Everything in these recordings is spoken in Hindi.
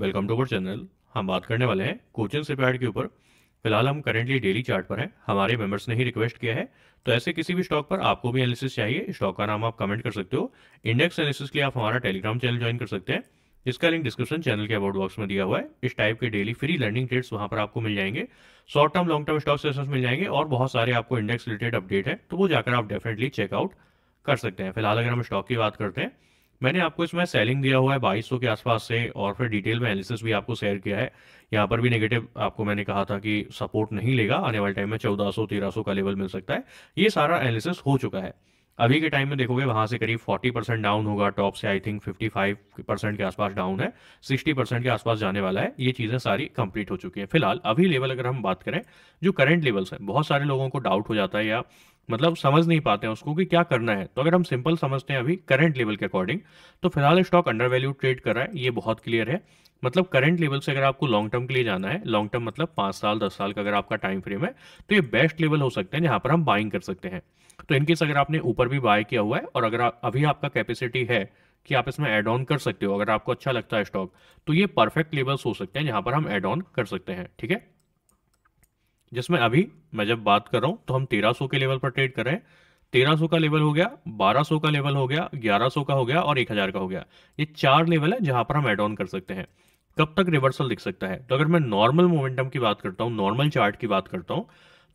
वेलकम टू अवर चैनल हम बात करने वाले हैं कोचिंग सिपाइड के ऊपर। फ़िलहाल हम करेंटली डेली चार्ट पर हैं। हमारे मेंबर्स ने ही रिक्वेस्ट किया है। तो ऐसे किसी भी स्टॉक पर आपको भी एनालिसिस चाहिए। स्टॉक का नाम आप कमेंट कर सकते हो। इंडेक्स एनालिसिस के लिए आप हमारा टेलीग्राम चैनल ज्वाइन कर सकते हैं। इसका लिंक डिस्क्रिप्शन चैनल के अबाउट बॉक्स में दिया हुआ है। इस टाइप के डेली फ्री लर्निंग ट्रेड्स वहाँ पर आपको मिल जाएँगे। Short term long term stock sessions मिल जाएँगे और बहुत सारे आपको इंडेक्स रिलेटेड अपडेट है। तो वो जाकर आप डेफिनेटली चेकआउट कर सकते हैं। फ़िलहाल अगर हम स्टॉक की बात करते हैं मैंने आपको इसमें सेलिंग दिया हुआ है बाईस के आसपास से और फिर डिटेल में एनालिसिस भी आपको शेयर किया है। यहाँ पर भी नेगेटिव आपको मैंने कहा था कि सपोर्ट नहीं लेगा। आने वाले टाइम में चौदह सौ, तेरह सौ का लेवल मिल सकता है। ये सारा एनालिसिस हो चुका है। अभी के टाइम में देखोगे वहाँ से करीब 40 परसेंट डाउन होगा टॉप से आई थिंक 55 परसेंट के आसपास डाउन है। 60 परसेंट के आसपास जाने वाला है। ये चीज़ें सारी कंप्लीट हो चुकी हैं। फ़िलहाल अभी लेवल अगर हम बात करें, जो करंट लेवल्स है, बहुत सारे लोगों को डाउट हो जाता है या मतलब समझ नहीं पाते हैं उसको कि क्या करना है। तो अगर हम सिंपल समझते हैं अभी करंट लेवल के अकॉर्डिंग तो फ़िलहाल स्टॉक अंडर वैल्यू ट्रेड कर रहा है, ये बहुत क्लियर है। मतलब करंट लेवल से अगर आपको लॉन्ग टर्म के लिए जाना है लॉन्ग टर्म मतलब पाँच साल, दस साल का अगर आपका टाइम फ्रेम है तो ये बेस्ट लेवल हो सकते हैं, जहाँ पर हम बाइंग कर सकते हैं। तो इनकेस अगर आपने ऊपर भी बाय किया हुआ है, और अगर अभी आपका कैपेसिटी है कि आप इसमें एड ऑन कर सकते हो, अगर आपको अच्छा लगता है स्टॉक तो ये परफेक्ट लेवल्स हो सकते हैं, जहाँ पर हम एड ऑन कर सकते हैं, ठीक है? जिसमें अभी मैं जब बात कर रहा हूँ तो हम तेरह के लेवल पर ट्रेड कर रहे हैं। तेरह सौ का लेवल हो गया, बारह सौ का लेवल हो गया, ग्यारह सौ का हो गया और एक हज़ार का हो गया। ये चार लेवल है जहाँ पर हम एड ऑन कर सकते हैं। कब तक रिवर्सल दिख सकता है? तो अगर मैं नॉर्मल मोमेंटम की बात करता हूँ नॉर्मल चार्ट की बात करता हूँ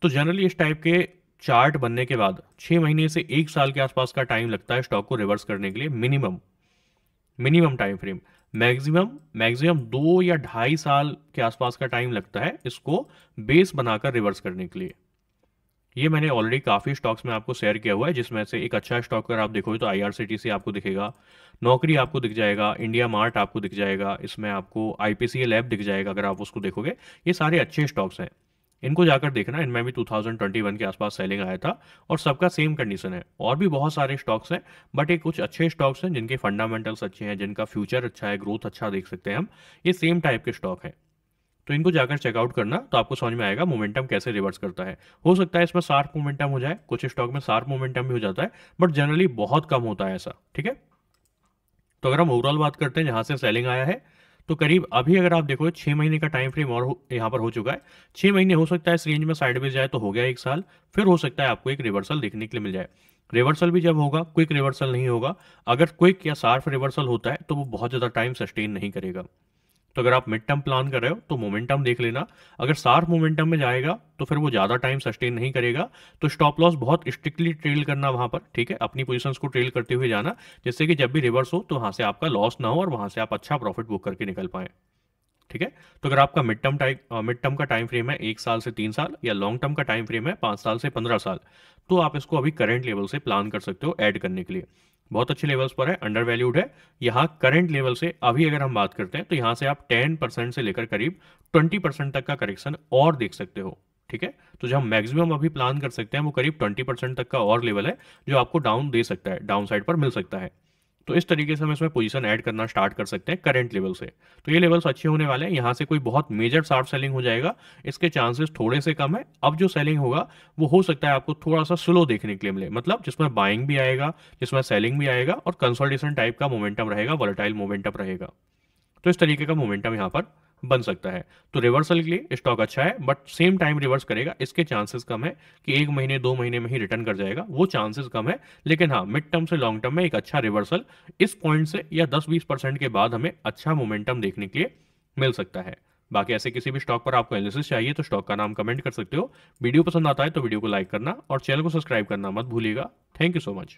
तो जनरली इस टाइप के चार्ट बनने के बाद छह महीने से एक साल के आसपास का टाइम लगता है स्टॉक को रिवर्स करने के लिए minimum minimum time frame maximum maximum दो या ढाई साल के आसपास का टाइम लगता है इसको बेस बनाकर रिवर्स करने के लिए। ये मैंने ऑलरेडी काफ़ी स्टॉक्स में आपको शेयर किया हुआ है, जिसमें से एक अच्छा स्टॉक अगर आप देखोगे तो आईआरसीटीसी आपको दिखेगा, नौकरी आपको दिख जाएगा इंडिया मार्ट आपको दिख जाएगा, इसमें आपको आईपीसी लैब दिख जाएगा अगर आप उसको देखोगे। ये सारे अच्छे स्टॉक्स हैं। इनको जाकर देखना, इनमें भी 2021 के आसपास सेलिंग आया था और सबका सेम कंडीशन है। और भी बहुत सारे स्टॉक्स हैं बट एक कुछ अच्छे स्टॉक्स हैं जिनके फंडामेंटल्स अच्छे हैं, जिनका फ्यूचर अच्छा है ग्रोथ अच्छा देख सकते हैं हम। ये सेम टाइप के स्टॉक हैं। तो इनको जाकर चेकआउट करना तो आपको समझ में आएगा मोमेंटम कैसे रिवर्स करता है। हो सकता है इसमें सार्प मोमेंटम हो जाए, कुछ स्टॉक में सार्प मोमेंटम भी हो जाता है बट जनरली बहुत कम होता है ऐसा, ठीक है? तो अगर हम ओवरऑल बात करते हैं, जहाँ से सेलिंग आया है तो करीब अभी अगर आप देखो, छह महीने का टाइम फ्रेम और यहाँ पर हो चुका है। छह महीने हो सकता है इस रेंज में साइड में जाए तो हो गया एक साल, फिर हो सकता है आपको एक रिवर्सल देखने के लिए मिल जाए। रिवर्सल भी जब होगा क्विक रिवर्सल नहीं होगा। अगर क्विक या सार्फ रिवर्सल होता है तो वो बहुत ज़्यादा टाइम सस्टेन नहीं करेगा। तो अगर आप मिड टर्म प्लान कर रहे हो तो मोमेंटम देख लेना। अगर सार्फ मोमेंटम में जाएगा तो फिर वो ज़्यादा टाइम सस्टेन नहीं करेगा। तो स्टॉप लॉस बहुत स्ट्रिक्टली ट्रेल करना वहाँ पर, ठीक है? अपनी पोजिशन को ट्रेल करते हुए जाना, जिससे कि जब भी रिवर्स हो तो वहाँ से आपका लॉस ना हो और वहाँ से आप अच्छा प्रॉफिट बुक करके निकल पाए, ठीक है? तो अगर आपका mid term time mid term का टाइम फ्रेम है एक साल से तीन साल, या लॉन्ग टर्म का टाइम फ्रेम है पाँच साल से पंद्रह साल तो आप इसको अभी करंट लेवल से प्लान कर सकते हो ऐड करने के लिए। बहुत अच्छे लेवल्स पर है अंडर वैल्यूड है। यहाँ करंट लेवल से अभी अगर हम बात करते हैं तो यहाँ से आप 10 परसेंट से लेकर करीब ट्वेंटी परसेंट तक का करेक्शन और देख सकते हो, ठीक है? तो जो हम मैक्सिमम अभी प्लान कर सकते हैं, वो करीब ट्वेंटी परसेंट तक का और लेवल है, जो आपको डाउन दे सकता है डाउन साइड पर मिल सकता है। तो इस तरीके से हम इसमें पोजीशन ऐड करना स्टार्ट कर सकते हैं करंट लेवल से। तो ये लेवल्स अच्छे होने वाले हैं। यहाँ से कोई बहुत मेजर शार्प सेलिंग हो जाएगा। इसके चांसेस थोड़े से कम है। अब जो सेलिंग होगा, वो हो सकता है आपको थोड़ा सा स्लो देखने के लिए मिले। मतलब जिसमें बाइंग भी आएगा, जिसमें सेलिंग भी आएगा और कंसल्टेशन टाइप का मोमेंटम रहेगा वर्टाइल मोमेंटम रहेगा। तो इस तरीके का मोमेंटम यहाँ पर बन सकता है। तो रिवर्सल के लिए स्टॉक अच्छा है बट सेम टाइम रिवर्स करेगा। इसके चांसेस कम है कि एक महीने, दो महीने में ही रिटर्न कर जाएगा। वो चांसेस कम है, लेकिन हाँ मिड टर्म से लॉन्ग टर्म में एक अच्छा रिवर्सल इस पॉइंट से या दस बीस परसेंट के बाद हमें अच्छा मोमेंटम देखने के लिए मिल सकता है। बाकी ऐसे किसी भी स्टॉक पर आपको एनालिसिस चाहिए तो स्टॉक का नाम कमेंट कर सकते हो। वीडियो पसंद आता है तो वीडियो को लाइक करना और चैनल को सब्सक्राइब करना मत भूलिएगा। Thank you so much